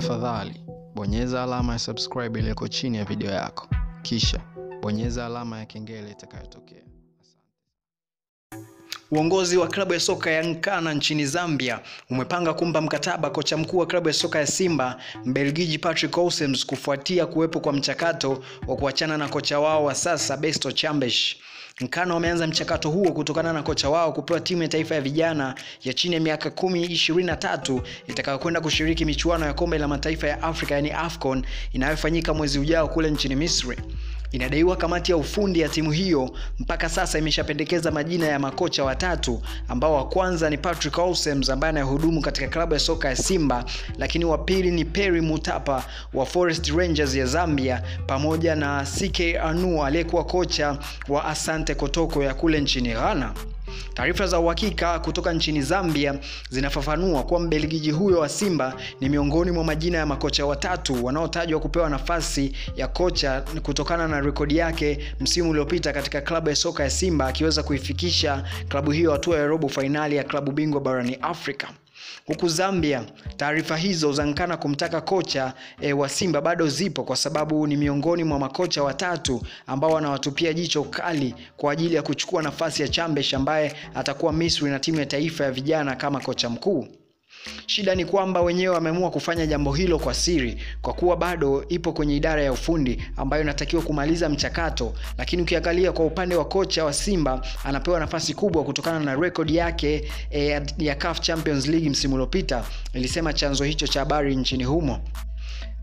Tafadhali bonyeza alama ya subscribe iliyoko chini ya video yako, kisha bonyeza alama ya kengele itakayotokea. Uongozi wa klabu ya soka ya Nkana nchini Zambia umepanga kumpa mkataba kocha mkuu wa klabu ya soka ya Simba Mbelgiji Patrick Ausems kufuatia kuwepo kwa mchakato wa kuachana na kocha wao wa sasa Besto Chambesh. Nkana wameanza mchakato huo kutokana na kocha wao kupewa timu ya taifa ya vijana ya chini ya miaka kumi ishirini na tatu itakayokwenda kushiriki michuano ya kombe la mataifa ya Afrika yani AFCON inayofanyika mwezi ujao kule nchini Misri. Inadaiwa kamati ya ufundi ya timu hiyo mpaka sasa imeshapendekeza majina ya makocha watatu ambao wa kwanza ni Patrick Ausems ambaye anayehudumu katika klabu ya soka ya Simba, lakini wa pili ni Perry Mutapa wa Forest Rangers ya Zambia pamoja na CK Anu aliyekuwa kocha wa Asante Kotoko ya kule nchini Ghana. Taarifa za uhakika kutoka nchini Zambia zinafafanua kuwa Mbelgiji huyo wa Simba ni miongoni mwa majina ya makocha watatu wanaotajwa kupewa nafasi ya kocha kutokana na rekodi yake msimu uliopita katika klabu ya soka ya Simba akiweza kuifikisha klabu hiyo hatua ya robo fainali ya klabu bingwa barani Afrika. Huku Zambia, taarifa hizo za Nkana kumtaka kocha e, wa Simba bado zipo kwa sababu ni miongoni mwa makocha watatu ambao wanawatupia jicho kali kwa ajili ya kuchukua nafasi ya Chambesh ambaye atakuwa Misri na timu ya taifa ya vijana kama kocha mkuu. Shida ni kwamba wenyewe wameamua kufanya jambo hilo kwa siri, kwa kuwa bado ipo kwenye idara ya ufundi ambayo inatakiwa kumaliza mchakato. Lakini ukiangalia kwa upande wa kocha wa Simba, anapewa nafasi kubwa kutokana na rekodi yake e, ya CAF Champions League msimu uliopita, ilisema chanzo hicho cha habari nchini humo.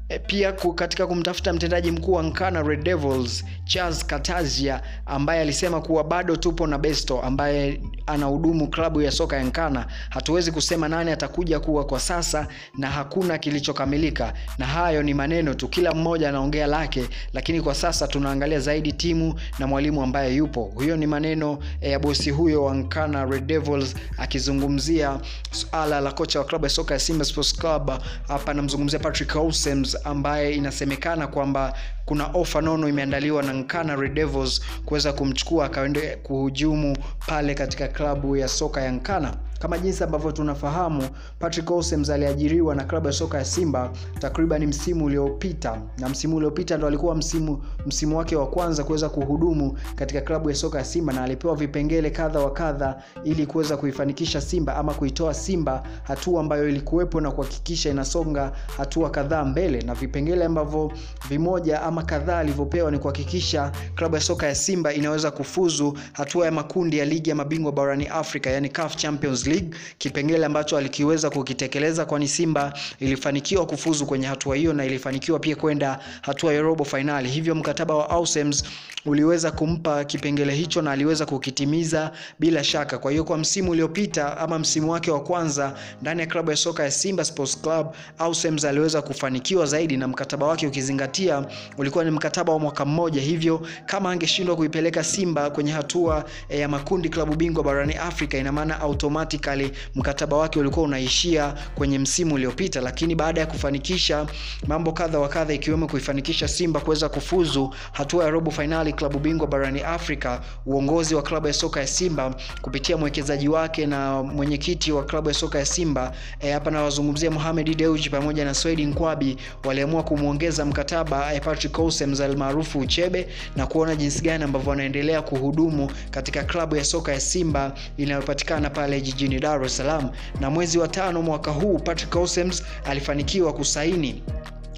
E, pia katika kumtafuta mtendaji mkuu wa Nkana Red Devils Charles Katazia ambaye alisema kuwa bado tupo na Besto ambaye anahudumu klabu ya soka ya Nkana. Hatuwezi kusema nani atakuja kuwa kwa sasa na hakuna kilichokamilika, na hayo ni maneno tu, kila mmoja anaongea lake, lakini kwa sasa tunaangalia zaidi timu na mwalimu ambaye yupo. hiyo ni maneno ya e, bosi huyo wa Nkana Red Devils akizungumzia suala la kocha wa klabu ya soka ya Simba Sports Club. Hapa anamzungumzia Patrick Ausems ambaye inasemekana kwamba kuna ofa nono imeandaliwa na Nkana Devils kuweza kumchukua akaende kuhujumu pale katika klabu ya soka ya Nkana. Kama jinsi ambavyo tunafahamu, Patrick Ausems aliajiriwa na klabu ya soka ya Simba takriban msimu uliopita, na msimu uliopita ndo alikuwa msimu msimu wake wa kwanza kuweza kuhudumu katika klabu ya soka ya Simba, na alipewa vipengele kadha wa kadha ili kuweza kuifanikisha Simba ama kuitoa Simba hatua ambayo ilikuwepo na kuhakikisha inasonga hatua kadhaa mbele, na vipengele ambavyo vimoja ama kadhaa alivyopewa ni kuhakikisha klabu ya soka ya Simba inaweza kufuzu hatua ya makundi ya ligi ya mabingwa barani Afrika, yani CAF Champions League, kipengele ambacho alikiweza kukitekeleza, kwani Simba ilifanikiwa kufuzu kwenye hatua hiyo na ilifanikiwa pia kwenda hatua ya robo finali. Hivyo mkataba wa Ausems uliweza kumpa kipengele hicho na aliweza kukitimiza bila shaka. Kwa hiyo kwa msimu uliopita ama msimu wake wa kwanza ndani ya klabu ya soka ya Simba Sports Club, Ausems aliweza kufanikiwa zaidi, na mkataba wake ukizingatia ulikuwa ni mkataba wa mwaka mmoja. Hivyo kama angeshindwa kuipeleka Simba kwenye hatua ya makundi klabu bingwa barani Afrika, ina maana automatically mkataba wake ulikuwa unaishia kwenye msimu uliopita, lakini baada ya kufanikisha mambo kadha wa kadha, ikiwemo kuifanikisha Simba kuweza kufuzu hatua ya robo finali klabu bingwa barani Afrika, uongozi wa klabu ya soka ya Simba kupitia mwekezaji wake na mwenyekiti wa klabu ya soka ya Simba hapa e, nawazungumzia Mohamed Dewji pamoja na Swedi Nkwabi waliamua kumwongeza mkataba e, Patrick Ausems almaarufu Uchebe na kuona jinsi gani ambavyo wanaendelea kuhudumu katika klabu ya soka ya Simba inayopatikana pale jijini Dar es Salaam. Na mwezi wa tano mwaka huu Patrick Ausems alifanikiwa kusaini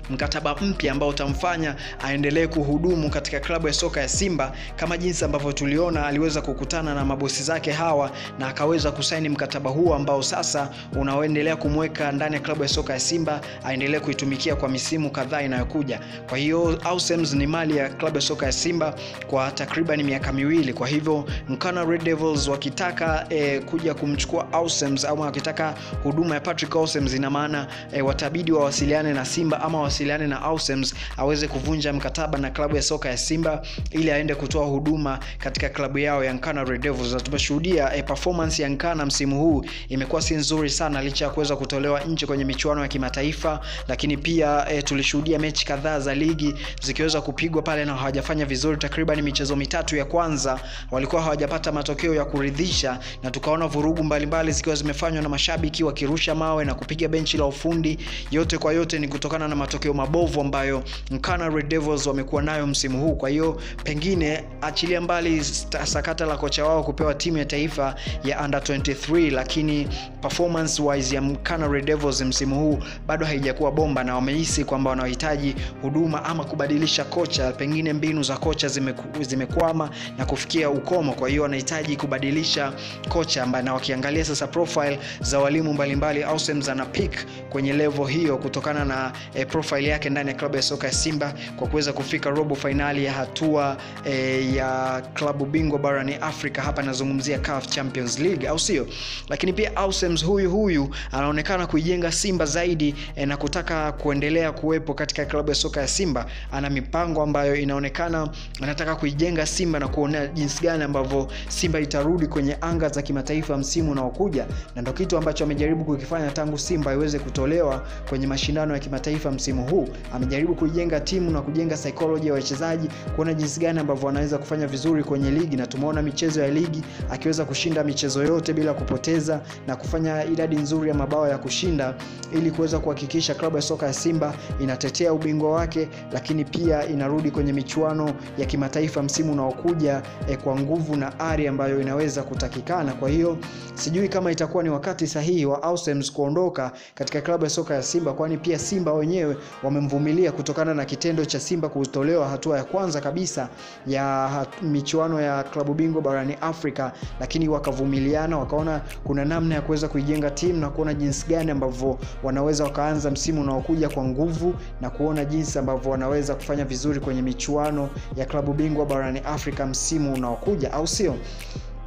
mkataba mpya ambao utamfanya aendelee kuhudumu katika klabu ya soka ya Simba kama jinsi ambavyo tuliona aliweza kukutana na mabosi zake hawa na akaweza kusaini mkataba huo ambao sasa unaoendelea kumweka ndani ya klabu ya soka ya Simba aendelee kuitumikia kwa misimu kadhaa inayokuja. Kwa hiyo Ausems ni mali ya klabu ya soka ya Simba kwa takriban miaka miwili. Kwa hivyo Nkana Red Devils wakitaka e, kuja kumchukua Ausems au wakitaka huduma ya Patrick Ausems, ina maana e, watabidi wawasiliane na Simba ama awasiliane na Ausems aweze kuvunja mkataba na klabu ya soka ya Simba ili aende kutoa huduma katika klabu yao ya Nkana Red Devils. Na tumeshuhudia eh, performance ya Nkana msimu huu imekuwa si nzuri sana licha ya kuweza kutolewa nje kwenye michuano ya kimataifa, lakini pia eh, tulishuhudia mechi kadhaa za ligi zikiweza kupigwa pale na hawajafanya vizuri. Takriban michezo mitatu ya kwanza walikuwa hawajapata matokeo ya kuridhisha, na tukaona vurugu mbalimbali zikiwa zimefanywa na mashabiki wakirusha mawe na kupiga benchi la ufundi. Yote kwa yote ni kutokana na matokeo mabovu ambayo Canary Devils wamekuwa nayo msimu huu. Kwa hiyo pengine achilia mbali sakata la kocha wao kupewa timu ya taifa ya under 23, lakini performance wise ya Canary Devils msimu huu bado haijakuwa bomba, na wamehisi kwamba wanahitaji huduma ama kubadilisha kocha. Pengine mbinu za kocha zimeku, zimekwama na kufikia ukomo, kwa hiyo wanahitaji kubadilisha kocha ambaye, na wakiangalia sasa profile za walimu mbalimbali, Aussems ana pick kwenye level hiyo kutokana na eh, profile yake ndani ya klabu ya soka ya Simba kwa kuweza kufika robo fainali ya hatua e, ya klabu bingwa barani Afrika. Hapa nazungumzia CAF Champions League, au sio? Lakini pia Ausems huyu huyu anaonekana kuijenga Simba zaidi e, na kutaka kuendelea kuwepo katika klabu ya soka ya Simba. Ana mipango ambayo inaonekana anataka kuijenga Simba na kuona jinsi gani ambavyo Simba itarudi kwenye anga za kimataifa msimu unaokuja, na ndio kitu ambacho amejaribu kukifanya tangu Simba iweze kutolewa kwenye mashindano ya kimataifa msimu huu. Amejaribu kuijenga timu na kujenga psychology ya wachezaji, kuona jinsi gani ambavyo wanaweza kufanya vizuri kwenye ligi, na tumeona michezo ya ligi akiweza kushinda michezo yote bila kupoteza na kufanya idadi nzuri ya mabao ya kushinda ili kuweza kuhakikisha klabu ya soka ya Simba inatetea ubingwa wake, lakini pia inarudi kwenye michuano ya kimataifa msimu unaokuja eh, kwa nguvu na ari ambayo inaweza kutakikana. Kwa hiyo sijui kama itakuwa ni wakati sahihi wa Ausems kuondoka katika klabu ya soka ya Simba, kwani pia Simba wenyewe wamemvumilia kutokana na kitendo cha Simba kutolewa hatua ya kwanza kabisa ya michuano ya klabu bingwa barani Afrika, lakini wakavumiliana, wakaona kuna namna ya kuweza kuijenga timu na kuona jinsi gani ambavyo wanaweza wakaanza msimu unaokuja kwa nguvu na kuona jinsi ambavyo wanaweza kufanya vizuri kwenye michuano ya klabu bingwa barani Afrika msimu unaokuja, au sio?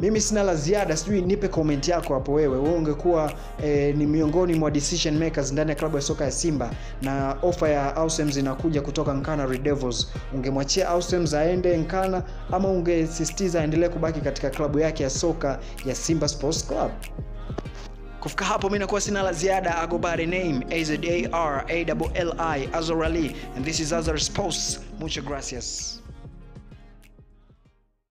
Mimi sina la ziada, sijui nipe comment yako hapo. Wewe wewe ungekuwa eh, ni miongoni mwa decision makers ndani ya klabu ya soka ya Simba na ofa ya Ausems inakuja kutoka Nkana Devils, ungemwachia Ausems aende Nkana ama ungesisitiza aendelee kubaki katika klabu yake ya soka ya Simba Sports Club? Kufika hapo mi nakuwa sina la ziada. agobare name A Z A R A L L I Azor and this is azar Sports. Muchas gracias.